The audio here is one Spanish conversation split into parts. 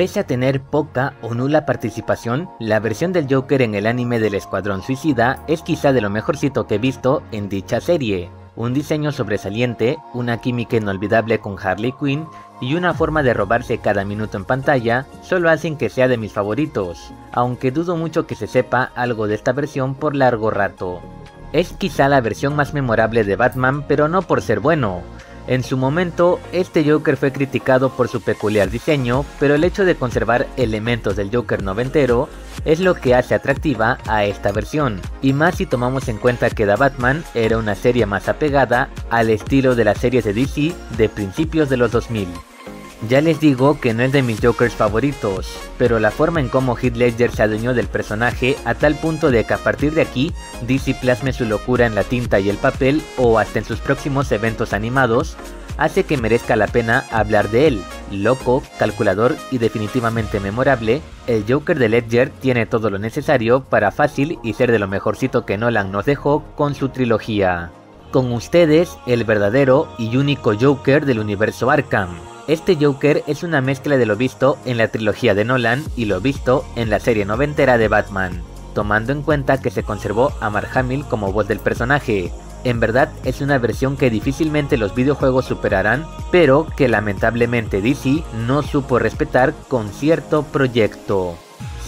Pese a tener poca o nula participación, la versión del Joker en el anime del Escuadrón Suicida es quizá de lo mejorcito que he visto en dicha serie. Un diseño sobresaliente, una química inolvidable con Harley Quinn y una forma de robarse cada minuto en pantalla solo hacen que sea de mis favoritos, aunque dudo mucho que se sepa algo de esta versión por largo rato. Es quizá la versión más memorable de Batman pero no por ser bueno, en su momento, este Joker fue criticado por su peculiar diseño, pero el hecho de conservar elementos del Joker noventero es lo que hace atractiva a esta versión, y más si tomamos en cuenta que The Batman era una serie más apegada al estilo de las series de DC de principios de los 2000. Ya les digo que no es de mis Jokers favoritos, pero la forma en cómo Heath Ledger se adueñó del personaje a tal punto de que a partir de aquí DC plasme su locura en la tinta y el papel o hasta en sus próximos eventos animados, hace que merezca la pena hablar de él. Loco, calculador y definitivamente memorable, el Joker de Ledger tiene todo lo necesario para fácil y ser de lo mejorcito que Nolan nos dejó con su trilogía. Con ustedes, el verdadero y único Joker del universo Arkham. Este Joker es una mezcla de lo visto en la trilogía de Nolan y lo visto en la serie noventera de Batman, tomando en cuenta que se conservó a Mark Hamill como voz del personaje. En verdad es una versión que difícilmente los videojuegos superarán, pero que lamentablemente DC no supo respetar con cierto proyecto.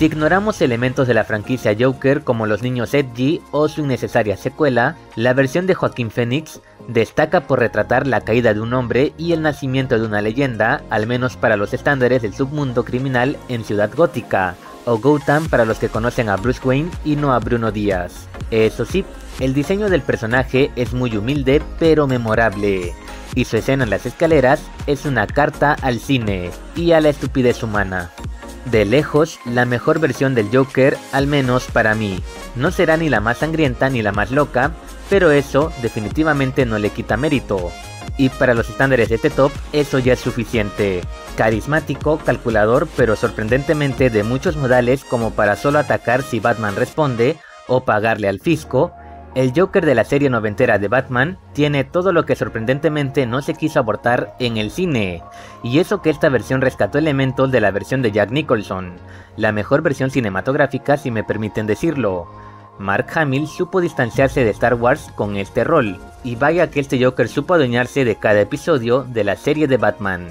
Si ignoramos elementos de la franquicia Joker como los niños Edgy o su innecesaria secuela, la versión de Joaquín Phoenix destaca por retratar la caída de un hombre y el nacimiento de una leyenda, al menos para los estándares del submundo criminal en Ciudad Gótica, o Gotham para los que conocen a Bruce Wayne y no a Bruno Díaz. Eso sí, el diseño del personaje es muy humilde pero memorable, y su escena en las escaleras es una carta al cine y a la estupidez humana. De lejos, la mejor versión del Joker, al menos para mí. No será ni la más sangrienta ni la más loca, pero eso definitivamente no le quita mérito. Y para los estándares de este top, eso ya es suficiente. Carismático, calculador, pero sorprendentemente de muchos modales como para solo atacar si Batman responde, o pagarle al fisco, el Joker de la serie noventera de Batman tiene todo lo que sorprendentemente no se quiso abortar en el cine, y eso que esta versión rescató elementos de la versión de Jack Nicholson, la mejor versión cinematográfica si me permiten decirlo. Mark Hamill supo distanciarse de Star Wars con este rol, y vaya que este Joker supo adueñarse de cada episodio de la serie de Batman.